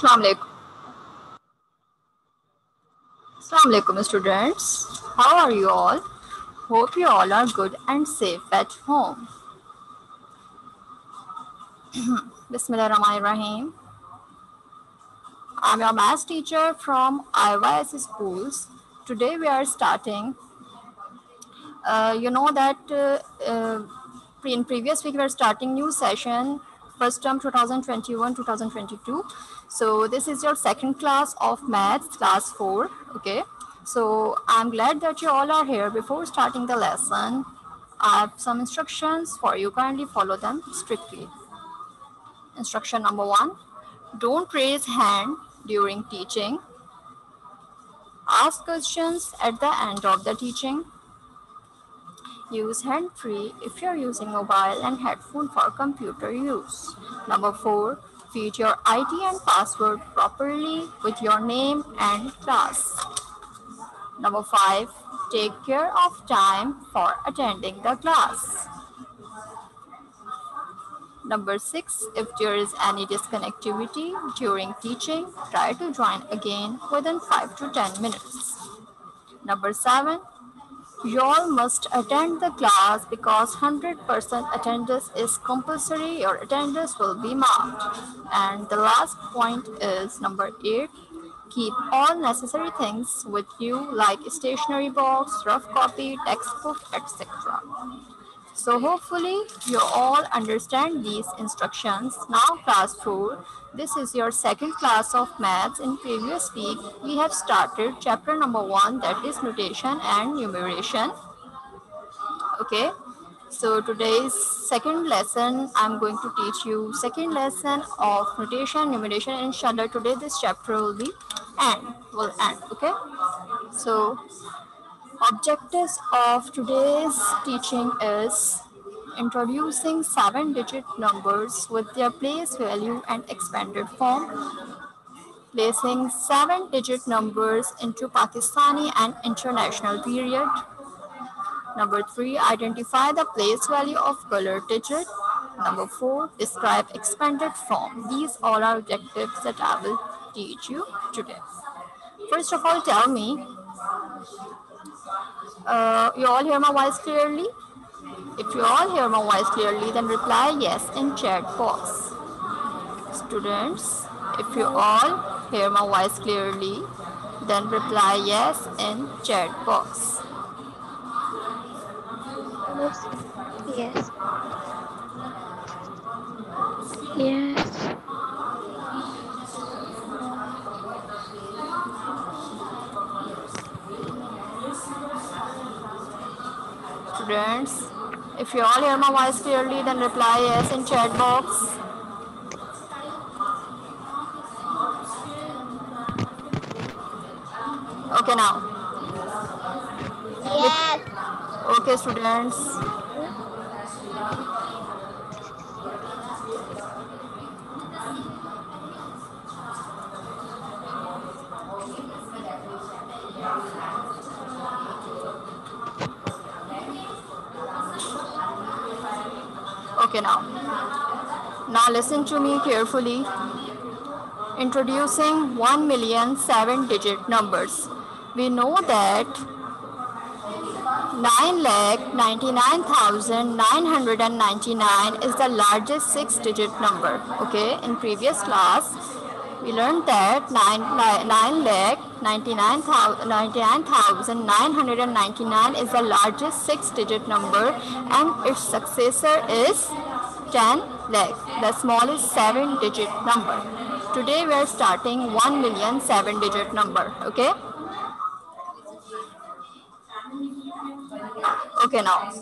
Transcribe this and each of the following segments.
Assalamu alaikum. Assalamu alaikum students. How are you all? Hope you all are good and safe at home. Bismillahirrahmanirrahim. I'm your math teacher from IYS schools. Today we are starting. Uh, you know that uh, uh, in previous week we are starting new session first term 2021-2022. So this is your second class of maths, class 4. Okay. So I'm glad that you all are here. Before starting the lesson, I have some instructions for you. Kindly follow them strictly. Instruction number one, don't raise hand during teaching. Ask questions at the end of the teaching. Use hand-free if you're using mobile and headphone for computer use. Number four, feed your ID and password properly with your name and class. Number five, take care of time for attending the class. Number six, if there is any disconnectivity during teaching, try to join again within five to 10 minutes. Number seven, you all must attend the class because 100% attendance is compulsory. Your attendance will be marked. And the last point is number eight. Keep all necessary things with you like stationery box, rough copy, textbook, etc. So hopefully you all understand these instructions. Now class 4, this is your second class of maths. In previous week, we have started chapter number 1 that is notation and numeration. Okay, so today's second lesson, I'm going to teach you second lesson of notation, numeration. Inshallah, today this chapter will be end, will end, okay? So objectives of today's teaching is introducing seven digit numbers with their place value and expanded form placing seven digit numbers into Pakistani and international period. Number three identify the place value of color digit. Number four describe expanded form. These all are objectives that I will teach you today. First of all tell me uh, you all hear my voice clearly? If you all hear my voice clearly, then reply yes in chat box. Students, if you all hear my voice clearly, then reply yes in chat box. Yes. Yes. Students, if you all hear my voice clearly, then reply yes in chat box. Okay now. Yes. Okay students. Now. Now listen to me carefully. Introducing 1 million seven digit numbers. We know that 9 lakh 99,999 is the largest six digit number. Okay, in previous class, we learned that 9, 9 lakh 99,999 is the largest six digit number and its successor is 10 lakh, the smallest seven digit number. Today we are starting 1 million seven digit number. Okay. Okay now.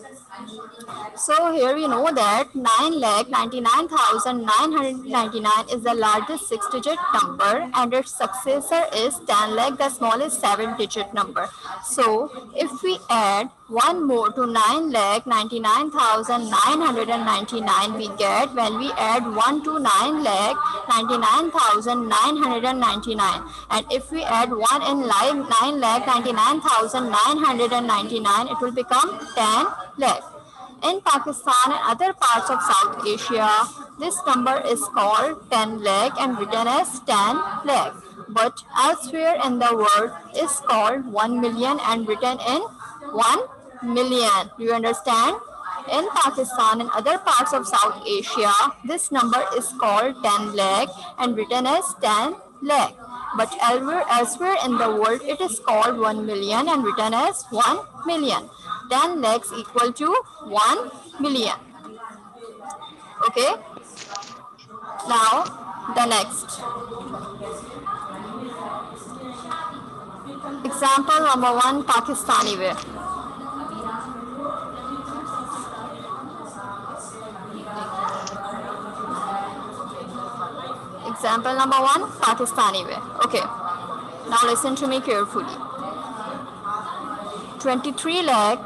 So here we know that 9 lakh 99,999 is the largest six digit number and its successor is 10 lakh the smallest seven digit number. So if we add one more to 9 lakh 99,999 we get when we add 1 to 9 lakh 99,999 and if we add 1 in 9 lakh 99,999 it will become 10 lakh In Pakistan and other parts of South Asia, this number is called 10 lakh and written as 10 lakh. But elsewhere in the world is called 1 million and written in 1 million. Do you understand? In Pakistan and other parts of South Asia, this number is called 10 lakh and written as 10 lakh. But elsewhere, elsewhere in the world, it is called 1 million and written as 1 million. 10 lakhs equal to 1 million. Okay. Now, the next. Example number one, Pakistani way. Example number one, Pakistani way. Okay. Now listen to me carefully. 23 lakh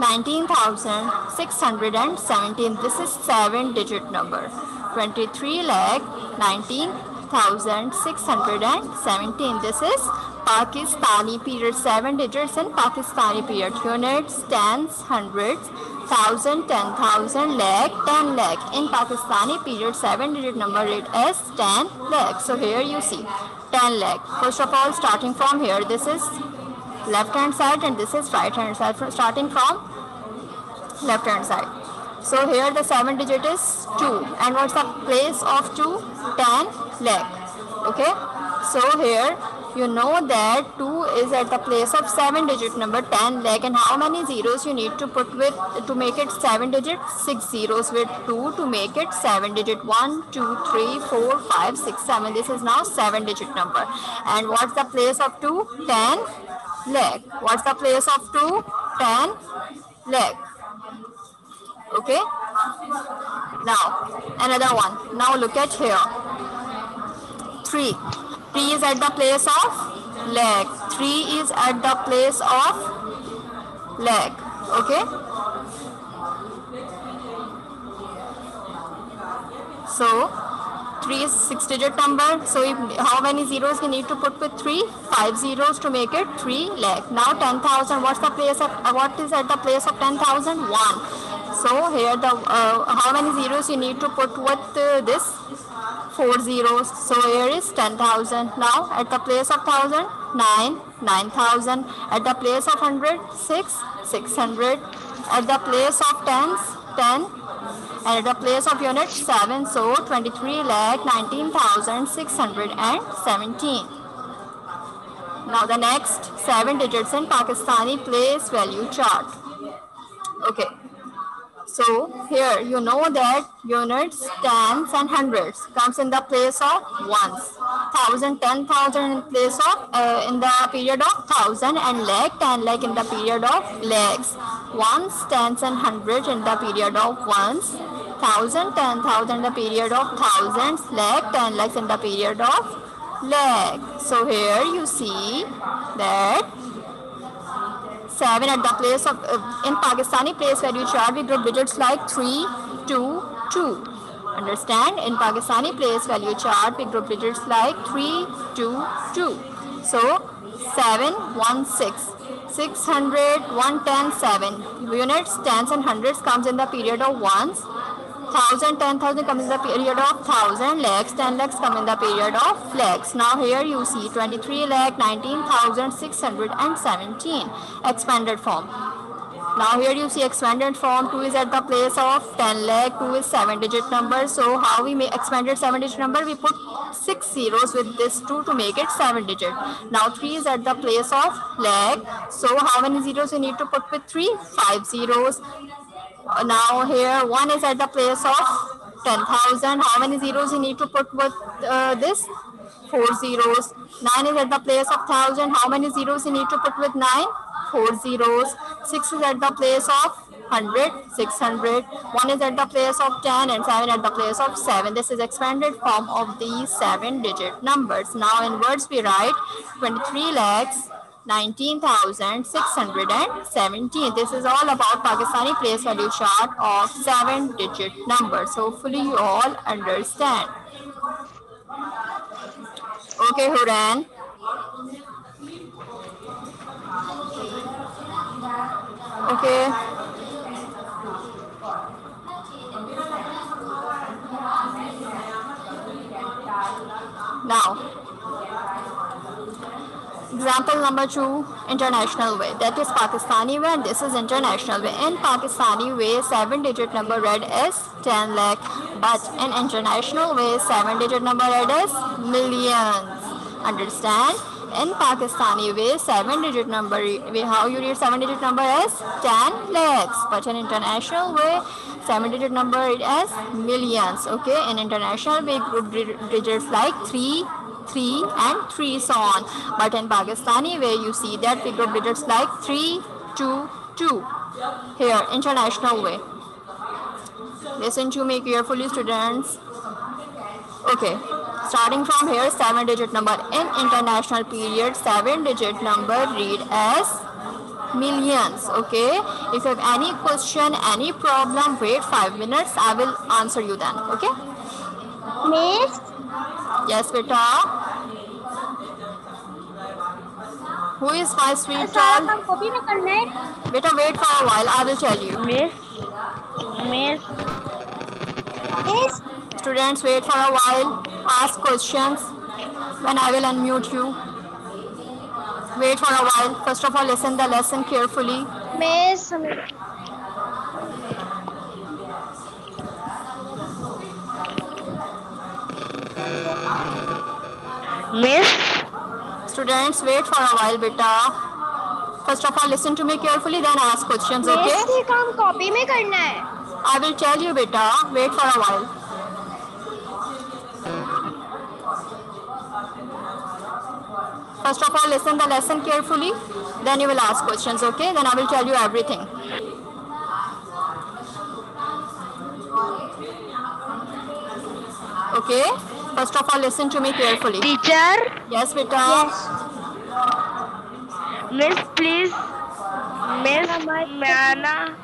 19,617. This is seven digit number. 23 lakh 19,617. This is Pakistani period. Seven digits in Pakistani period. Units, tens, hundreds, thousand, ten thousand, lakh, ten lakh. In Pakistani period, seven digit number it is 10 lakh. So here you see 10 lakh. First of all, starting from here, this is left hand side and this is right hand side starting from left hand side. So here the seven digit is 2 and what's the place of 2 10 lakh okay? So here you know that 2 is at the place of 7 digit number 10 lakh and how many zeros you need to put with to make it 7 digit? 6 zeros with 2 to make it 7 digit. 1 2 3 4 5 6 7 this is now 7 digit number. And what's the place of 2 10 lakh what's the place of 2 10 lakh okay? Now another one. Now look at here. 3 3 is at the place of lakh. 3 is at the place of lakh. Okay? So 3 is 6 digit number. So if, how many zeros we need to put with 3 5 zeros to make it 3 lakh. Now 10000 what's the place of uh, what is at the place of 10000 1 so here the uh, how many zeros you need to put with uh, this? 4 zeros. So here is 10000 now at the place of 1000 9 9000 at the place of 100 6 600 at the place of tens 10 and at the place of unit 7 so 23 lakh 19617 now the next seven digits in pakistani place value chart. Okay so here you know that units tens and hundreds comes in the place of ones. Thousand ten thousand in place of uh, in the period of thousand and lakh ten lakh in the period of lakhs. Ones tens and hundreds in the period of ones. Thousand ten thousand in the period of thousands lakh ten lakhs in the period of lakh. So here you see that 7 at the place of uh, in Pakistani place value chart we group digits like 3 2 2 understand? In Pakistani place value chart we group digits like 3 2 2 so 7 1 6 600 110 7 units tens and hundreds comes in the period of ones thousand, ten thousand come in the period of thousand, lakhs, ten lakhs come in the period of lakhs. Now here you see 23 lakh, 19,617 expanded form. Now here you see expanded form 2 is at the place of 10 lakh, 2 is 7 digit number. So how we make expanded 7 digit number? We put 6 zeros with this 2 to make it 7 digit. Now 3 is at the place of lakh. So how many zeros we need to put with 3? 5 zeros now here 1 is at the place of 10,000. How many zeros you need to put with uh, this? 4 zeros. 9 is at the place of 1000. How many zeros you need to put with 9? 4 zeros. 6 is at the place of 100, 600. 1 is at the place of 10 and 7 at the place of 7. This is expanded form of these 7 digit numbers. Now in words we write 23 lakhs 19,617. This is all about Pakistani place value chart of seven digit numbers. Hopefully you all understand. Okay, Huran. Okay. Now, example number two, international way. That is Pakistani way and this is international way. In Pakistani way, seven digit number read as 10 lakh. But in international way, seven digit number read as millions. Understand? In Pakistani way, seven digit number, way how you read seven digit number is 10 lakhs. But in international way, seven digit number it as millions. Okay, in international way, group digits like 3, 3 and 3 so on. But in Pakistani way, you see that we group digits like 3, 2, 2. Here, international way. Listen to me carefully, students. Okay, starting from here, 7 digit number. In international period, 7 digit number read as millions okay if you have any question any problem wait five minutes i will answer you then okay Miss, Yes, beta. Who is my sweet child? Beta, wait for a while. I will tell you. Miss. Miss. Miss. Students, wait for a while. Ask questions. When I will unmute you. Wait for a while. First of all, listen the lesson carefully. Miss. Miss, students wait for a while beta first of all listen to me carefully then ask questions okay ये काम copy में करना है I will tell you, beta. Wait for a while. First of all, listen the lesson carefully. Then you will ask questions, okay? Then I will tell you everything. Okay? First of all, listen to me carefully. teacher, Yes, beta. Yes. Miss, please, Miss, Mana,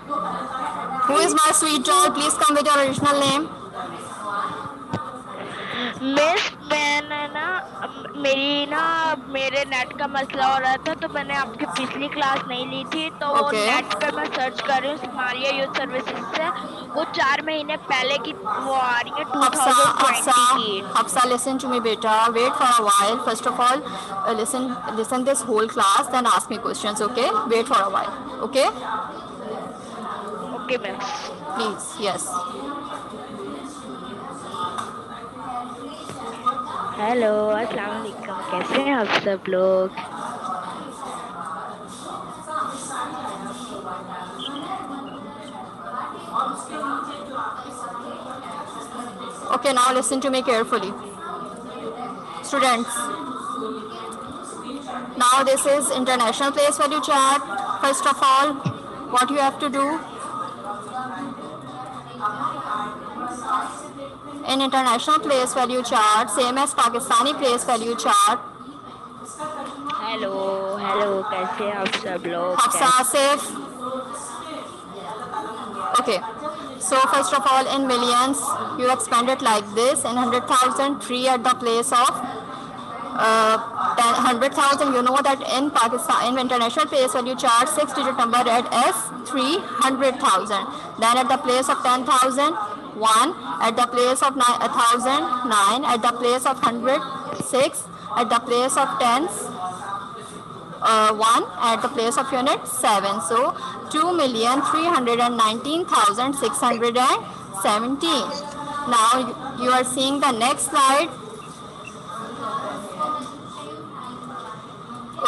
Who is my sweet doll? Please come with your original name. Miss मैंने ना मेरी ना मेरे net का मसला हो रहा था तो मैंने आपकी पिछली क्लास नहीं ली थी तो okay. नेट पे मैं सर्च कर रही हूँ स्मालिया यूथ सर्विसेज़ से। वो चार महीने पहले की वो आ रही है two thousand listen to me बेटा। Wait for a while first of all listen listen this whole class then ask me question okay wait for a while okay okay ma'am please yes hello अस्सलाम वालेकुम कैसे हैं आप सब लोग Okay. Now listen to me carefully, students. Now this is international place value chart. First of all, what you have to do in international place value chart, same as Pakistani place value chart. Hello hello कैसे हैं आप सब लोग Hafsa Asif. Okay. So first of all, in millions, you expand it like this. In hundred thousand, three at the place of uh, hundred thousand. You know that in Pakistan, in international place value chart, six-digit number read as three hundred thousand. Then at the place of ten thousand, one. At the place of nine, thousand, nine. At the place of hundred, six. At the place of tens, uh, 1 at the place of unit 7 so 2,319,617 now you- you are seeing the next slide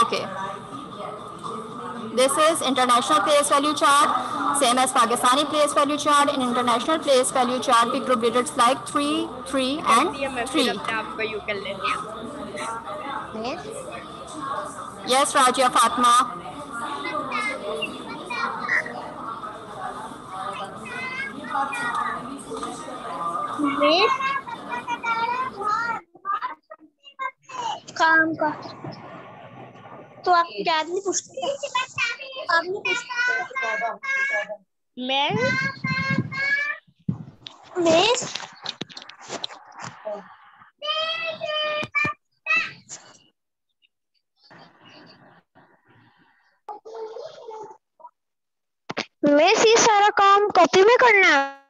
okay this is international place value chart same as Pakistani place value chart in international place value chart we group digits like 3 3 and 3 आपका you कर लेंगे Miss, yes Rajia Fatma Miss, काम का तो आप क्या नहीं पूछते आप नहीं पूछते मैं मिस मिस ये सारा काम कॉपी में करना है?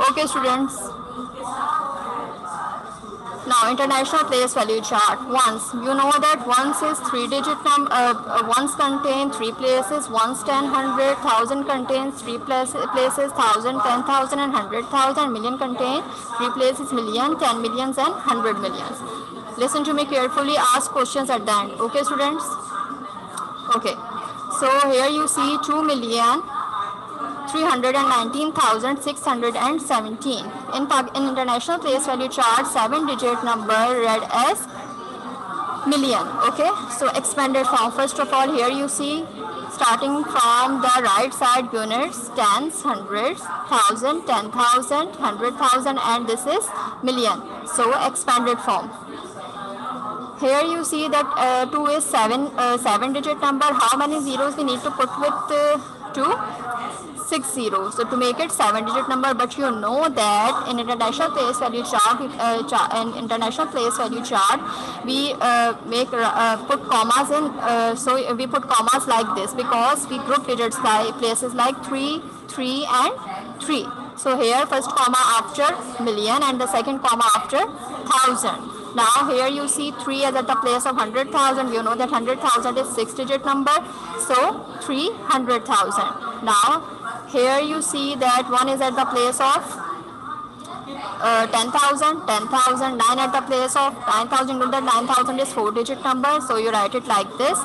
Okay, students. Now, international place value chart. Ones, you know that ones is three-digit number. Uh, uh, ones contain three places. Ones, ten, hundred, thousand contains three places. Places, thousand, ten thousand, and hundred thousand. Million contain three places. Million, ten millions, and hundred millions. Listen to me carefully. Ask questions at the end. Okay, students. Okay. So here you see two million. 319,617. In, in international place value chart, seven digit number read as million. Okay, so expanded form. First of all, here you see starting from the right side units, tens, hundreds, thousand, ten thousand, hundred thousand, and this is million. So expanded form. Here you see that uh, 2 is 7, uh, 7 digit number. How many zeros we need to put with uh, 2? six zeros. So to make it seven digit number, but you know that in international place value chart, uh, chart in international place value chart, we uh, make uh, put commas in. Uh, so we put commas like this because we group digits by places like three, three, and three. So here first comma after million and the second comma after thousand. Now here you see 3 as at the place of 100,000. You know that 100,000 is 6 digit number. So 300,000. Now here you see that 1 is at the place of uh, 10,000, 10,000, 9 at the place of 9,000 know that 9,000 is 4 digit number. So you write it like this.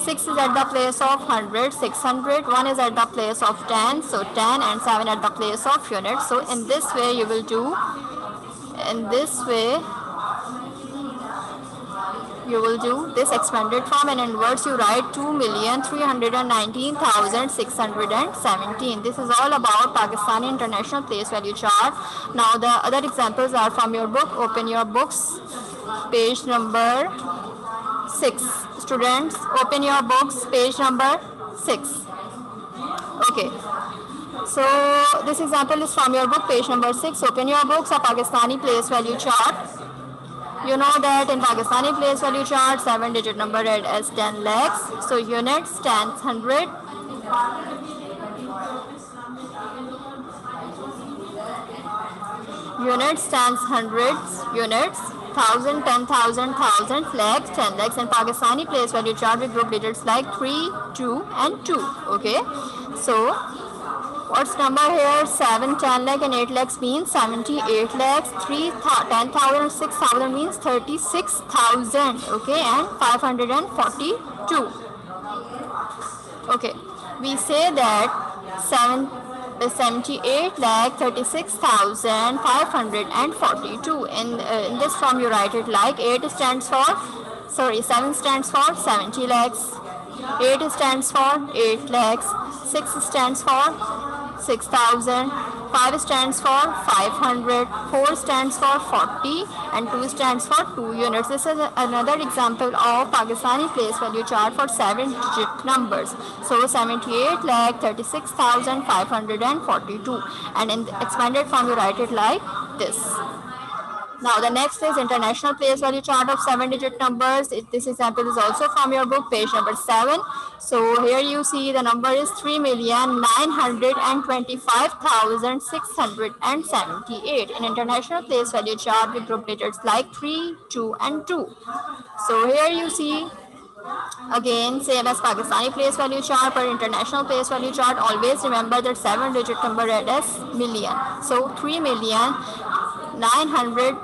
6 is at the place of 100, 600. 1 is at the place of 10. So 10 and 7 at the place of unit. So in this way you will do, in this way you will do this expanded form and in words you write 2,319,617. This is all about Pakistani International Place Value Chart. Now the other examples are from your book. Open your books, page number 6. Students, open your books, page number 6. Okay. So this example is from your book, page number 6. Open your books, a Pakistani place value chart. You know that in Pakistani place value chart, 7 digit number read as 10 lakhs. So unit stands 100. Unit stands hundreds, units, thousand, ten thousand, thousands, lakhs, ten lakhs. And Pakistani place value chart with group digits like 3, 2 and 2. Okay. So What's number here? 7, 10 lakh and 8 lakhs means 78 lakhs. 3, 10,000 6,000 means 36,000. Okay, and 542. Okay, we say that 7, 78 lakh 36,542. In, uh, in this form, you write it like 8 stands for, sorry, 7 stands for 70 lakhs. 8 stands for 8 lakhs. 6 stands for 6000 5 stands for 500 4 stands for 40 and 2 stands for 2 units. This is another example of pakistani place value chart for 7 digit numbers. So 78 lakh 36542 and in the expanded form you write it like this now the next is international place value chart of seven digit numbers. It, this example is also from your book, page number seven. So here you see the number is 3,925,678 in international place value chart with group digits like 3, 2 and 2. So here you see Again, same as Pakistani place value chart or international place value chart, always remember that 7 digit number as million. So 3 million 900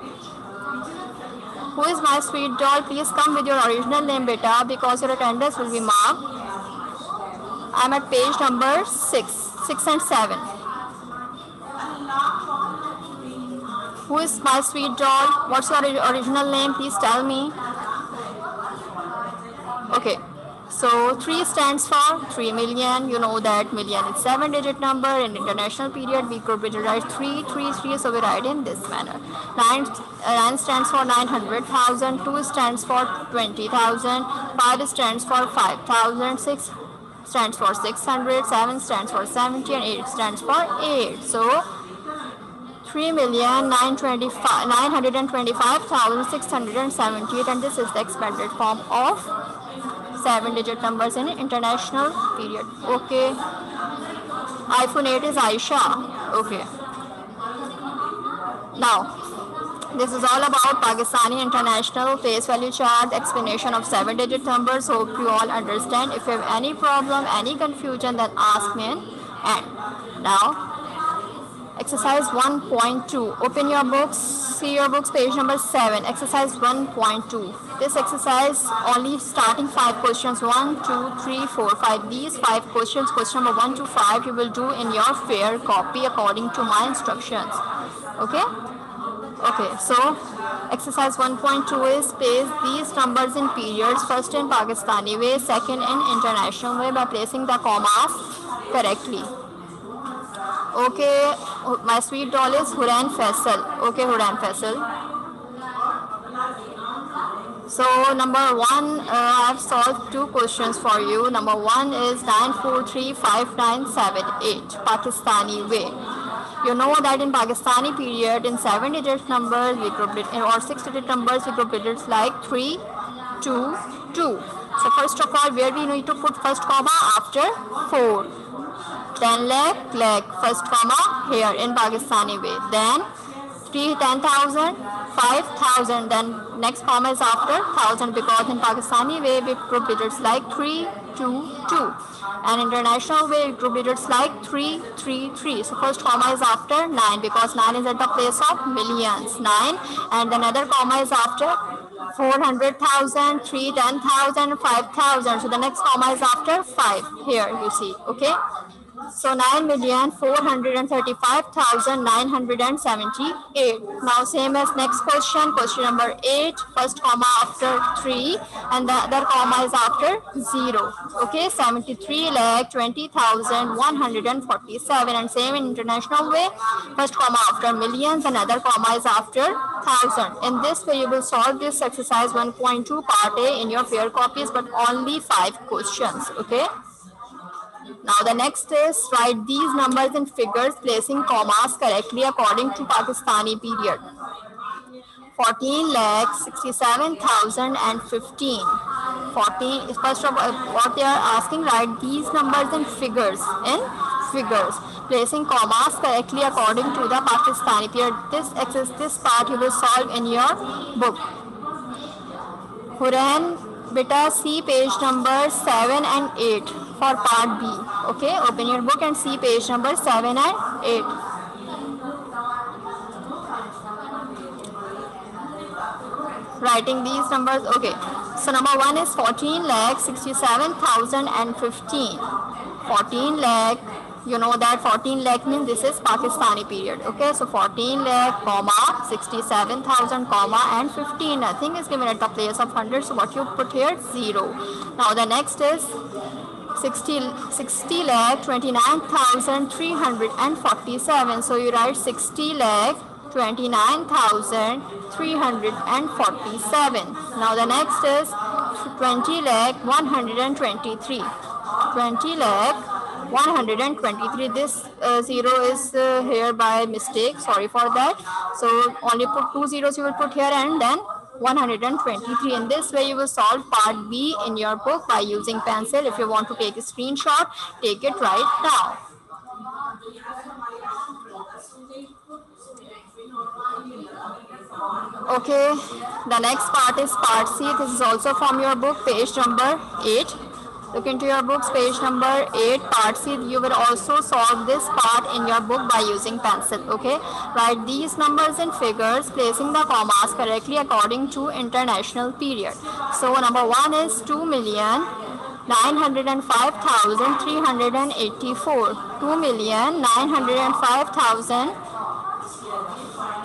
who is my sweet doll? Please come with your original name beta because your attendance will be marked. I'm at page number 6 6 and 7 who is my sweet doll? What's your original name? Please tell me. Okay so 3 stands for 3 million. You know that million is 7 digit number. In international period, we could write 3, 3, 3. So we write in this manner. 9, uh, 9 stands for 900,000. 2 stands for 20,000. 5 stands for 5,000. 6 stands for 600. 7 stands for 70. And 8 stands for 8. So 3 million 925,678 and this is the expanded form of seven digit numbers in international period okay iphone 8 is aisha okay Now, this is all about Pakistani International Place Value Chart, explanation of seven digit numbers. Hope you all understand. If you have any problem, any confusion, then ask me. And now, exercise 1.2. Open your books, see your books, page number 7. Exercise 1.2. This exercise only starting 5 questions. 1, 2, 3, 4, 5. These 5 questions, question number 1 to 5, you will do in your fair copy according to my instructions. Okay? Okay, so exercise 1.2 is place these numbers in periods, first in Pakistani way, second in international way by placing the commas correctly. Okay, my sweet doll is Huran Faisal. Okay, Huran Faisal. So number one, uh, I have solved two questions for you. Number one is 9435978, Pakistani way. You know that in Pakistani period, in seven digit numbers, we group it, or six digit numbers, we group digits like three, two, two. So first of all, where we need to put first comma after four. Then lakh, lakh, first comma here in Pakistani way. Then three, ten thousand, five thousand. Then next comma is after thousand because in Pakistani way we group digits like three, two, two. And international way group digits like 3 3 3 so first comma is after 9 because 9 is at the place of millions 9 and another comma is after 400,000 3 10,000 5,000 so the next comma is after 5 here you see okay so 9,435,978. Now same as next question, question number 8, first comma after 3 and the other comma is after 0. Okay, 73 lakh 20,147 and same in international way, first comma after millions, and other comma is after 1000. In this way you will solve this exercise 1.2 part A in your fair copies but only 5 questions. Okay. Now the next is write these numbers in figures placing commas correctly according to Pakistani period. 14 lakh 67,015. 14 first of all what they are asking write these numbers in figures in figures placing commas correctly according to the Pakistani period. This exercise this part you will solve in your book. Huran beta see page number 7 and 8 for part B. Okay, open your book and see page number 7 and 8. Writing these numbers. Okay, so number 1 is 14 lakh 67,015. 14 lakh you know that 14 lakh means this is Pakistani period. Okay, so 14 lakh, comma, 67,000, comma, and 15. Nothing is given at the place of 100. So what you put here? Zero. Now the next is 60, 60 lakh 29,347. So you write 60 lakh 29,347. Now the next is 20 lakh 123. 20 lakh 123 this uh, zero is uh, here by mistake sorry for that so only put two zeros you will put here and then 123 in this way you will solve part b in your book by using pencil. If you want to take a screenshot take it right now. Okay the next part is part c. This is also from your book page number 8 Look into your books, page number 8, part C. You will also solve this part in your book by using pencil, okay? Write these numbers and figures, placing the commas correctly according to international period. So, number 1 is 2 million. 905,384 2 million 905,000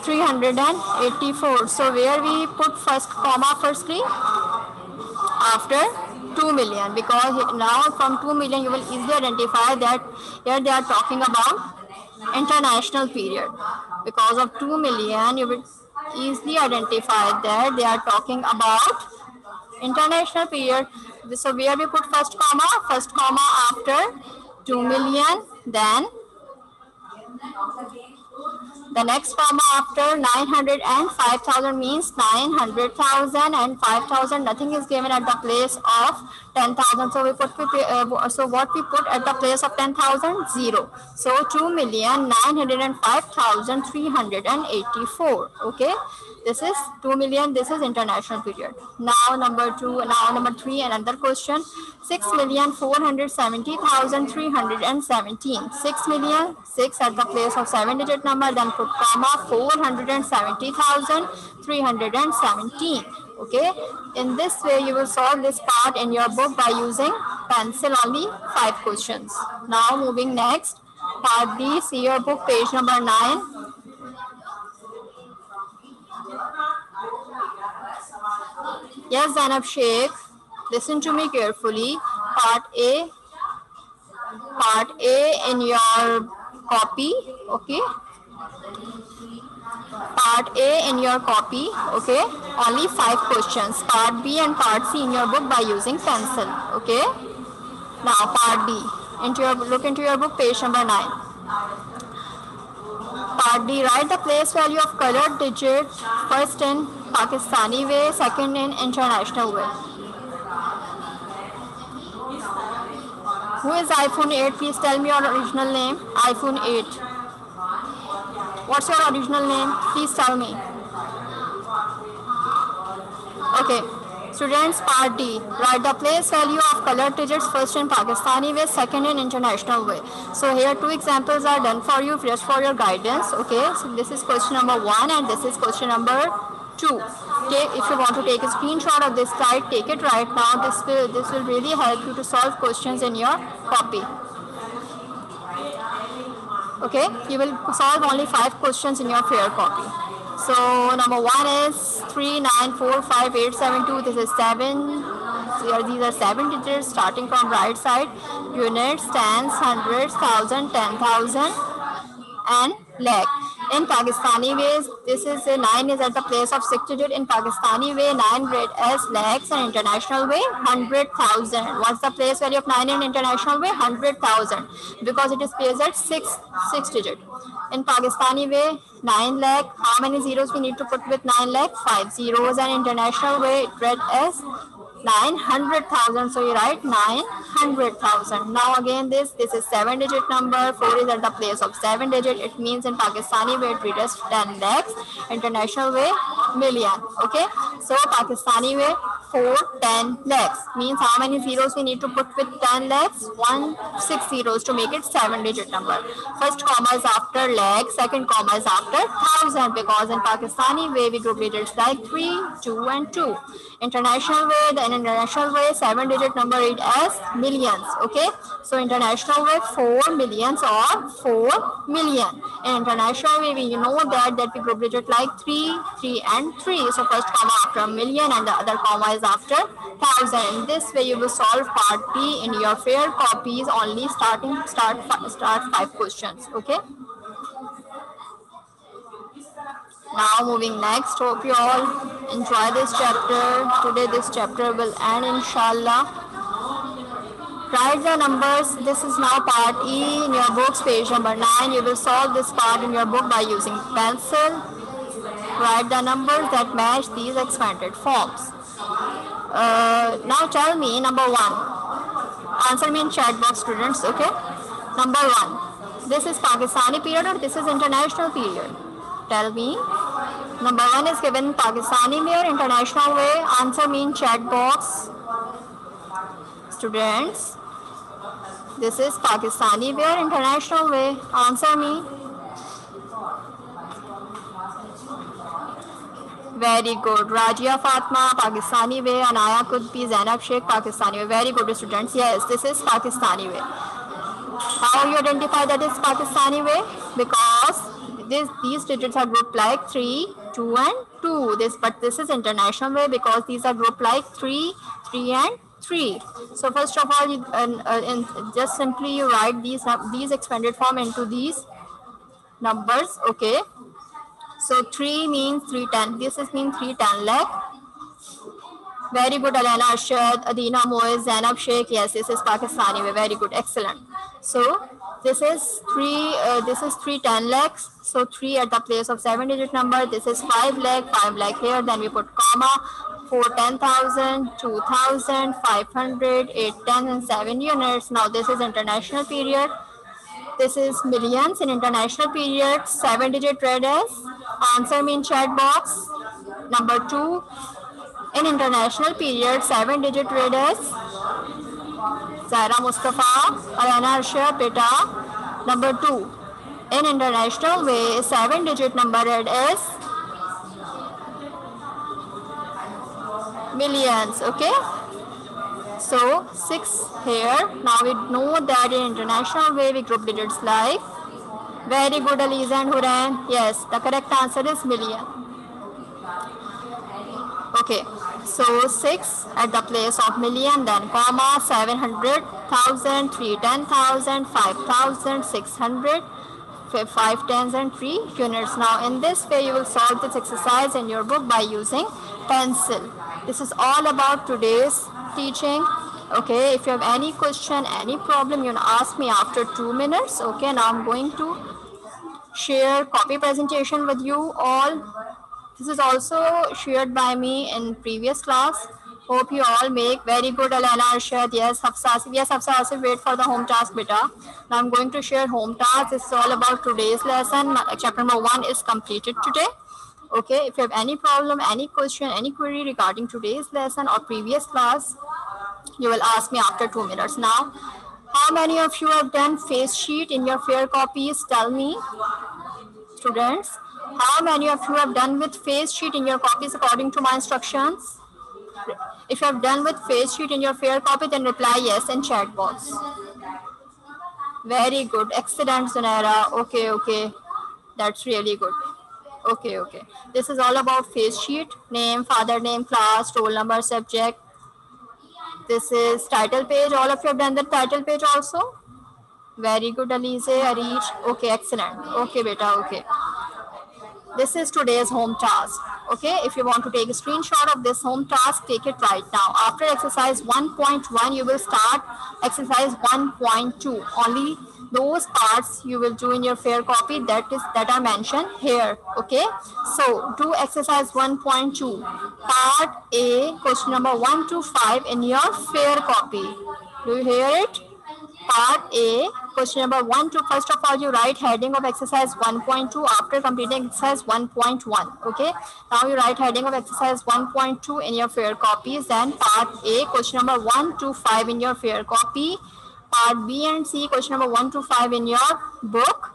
384 so where we put first comma firstly after 2 million because now from 2 million you will easily identify that here they are talking about international period. Because of 2 million you will easily identify that they are talking about international period. So where we put first comma first comma after 2 million then the next comma after 900 and 5000 means 900,000 and 5000 nothing is given at the place of 10,000. So we put, uh, so what we put at the place of 10,000? Zero. So 2,905,384. Okay. This is 2 million. This is international period. Now number two, now number three, another question. 6,470,317. 6 million, 6 at the place of 7 digit number, then put comma 470,317 okay in this way you will solve this part in your book by using pencil only five questions now moving next part b see your book page number nine yes Zainab Sheikh listen to me carefully part a part a in your copy okay part A in your copy, okay? Only five questions. Part B and part C in your book by using pencil, okay? Now part B. Into your look into your book, page number nine. Part D, write the place value of colored digit first in Pakistani way, second in international way. Who is iPhone 8? Please tell me your original name. iPhone 8. What's your original name? Please tell me. Okay. Students, part D. Write the place value of colored digits first in Pakistani way, second in international way. So here two examples are done for you just for your guidance. Okay. So this is question number one and this is question number two. Okay. If you want to take a screenshot of this slide, take it right now. This will this will really help you to solve questions in your copy okay you will solve only five questions in your fair copy so number one is 3945872 this is seven. These are seven digits starting from right side. Units tens hundreds thousand ten thousand and lakh in Pakistani ways, this is a 9 is at the place of 6 digit. In Pakistani way, 9 read as lakhs and international way, 100,000. What's the place value of 9 in international way? 100,000 because it is placed at 6, 6 digit. In Pakistani way, 9 lakh. How many zeros we need to put with 9 lakh? 5 zeros and international way, it read as 900,000. So you write 900,000. Now again this, this is 7 digit number. 4 is at the place of 7 digit. It means in Pakistani way it reads 10 lakhs. International way million. Okay. So Pakistani way 4, 10 lakhs. Means how many zeros we need to put with 10 lakhs? 1, 6 zeros to make it 7 digit number. First comma is after lakh. Second comma is after thousand because in Pakistani way we group digits like 3, 2 and 2. International way, the international way, seven digit number it as millions. Okay. So international way, four millions or four million. In international way, we you know that that we group digit like three, three, and three. So first comma after million and the other comma is after thousand. This way, you will solve part B in your fair copies only starting start start five questions. Okay. Now moving next, hope you all enjoy this chapter. Today this chapter will end inshallah. Write the numbers. This is now part E in your books, page number 9. You will solve this part in your book by using pencil. Write the numbers that match these expanded forms. Uh, now tell me number one. Answer me in chat box students, okay? Number one. This is Pakistani period or this is international period? Tell me. Number one is given Pakistani way or international way. Answer me in chat box. Students. This is Pakistani way or international way. Answer me. Very good. Rajia Fatma, Pakistani way. Anaya be Zainab Sheikh, Pakistani way. Very good students. Yes, this is Pakistani way. How you identify that is Pakistani way? Because this these digits are grouped like 3 2 and 2 this but this is international way because these are grouped like 3 3 and 3 so first of all you, uh, uh, just simply you write these these expanded form into these numbers okay? So 3 means 310 this is mean 310 lakh. Very good Alana Ashad Adina Moiz Zainab Sheikh yes this is Pakistani way very good excellent. So this is three uh, this is three ten lakhs so three at the place of seven digit number this is five lakh five lakh here then we put comma 4 10,000, 2,000, 500, 8 10 and 7 units. Now this is international period. This is millions in international period. 7 digit read as. Answer me in chat box. Number 2 in international period. 7 digit read as. Zaira Mustafa, Alana Arshad, Beta. Number 2 in international way. 7 digit number as. millions okay so six here now we know that in international way we group digits like very good Aliza and Huran yes the correct answer is million okay so 6 at the place of million then comma 700,000 310,000 5,000 600 5 tens and 3 units. Now in this way you will solve this exercise in your book by using pencil. This is all about today's teaching. Okay if you have any question any problem you can ask me after two minutes. Okay now i'm going to share copy presentation with you all this is also shared by me in previous class. Hope you all make very good alana arshad. Yes hafsa yes hafsa also wait for the home task beta. Now i'm going to share home task. This is all about today's lesson. Chapter number one is completed today. Okay if you have any problem any question any query regarding today's lesson or previous class you will ask me after two minutes. Now how many of you have done face sheet in your fair copies? Tell me students how many of you have done with face sheet in your copies according to my instructions? If you have done with face sheet in your fair copy then reply yes in chat box. Very good. Excellent Sunera okay okay. That's really good. Okay okay. This is all about face sheet. Name father name class roll number subject. This is title page. All of you have done the title page also? Very good alize arish okay excellent. Okay beta okay this is today's home task okay? If you want to take a screenshot of this home task take it right now. After exercise 1.1 you will start exercise 1.2 only those parts you will do in your fair copy that is that are mentioned here okay? So do exercise 1.2 part a question number 1 to 5 in your fair copy. Do you hear it part a question number 1 to first of all you write heading of exercise 1.2 after completing exercise 1.1 okay now you write heading of exercise 1.2 in your fair copies and part a question number 1 to 5 in your fair copy Part B and C, question number 1 to 5 in your book.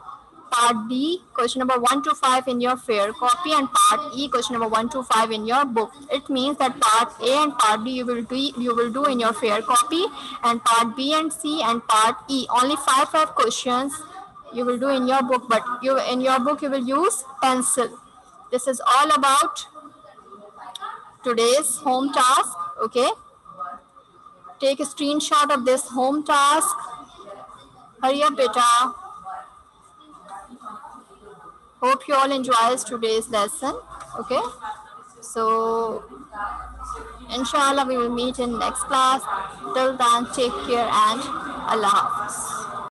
Part D, question number 1 to 5 in your fair copy. And Part E, question number 1 to 5 in your book. It means that Part A and Part D you will do, you will do in your fair copy. And Part B and C and Part E, only 5 5 questions you will do in your book. But you in your book you will use pencil. This is all about today's home task. Okay take a screenshot of this home task. Hurry up, beta. Hope you all enjoys today's lesson. Okay. So, inshallah, we will meet in next class. Till then, take care and Allah Hafiz.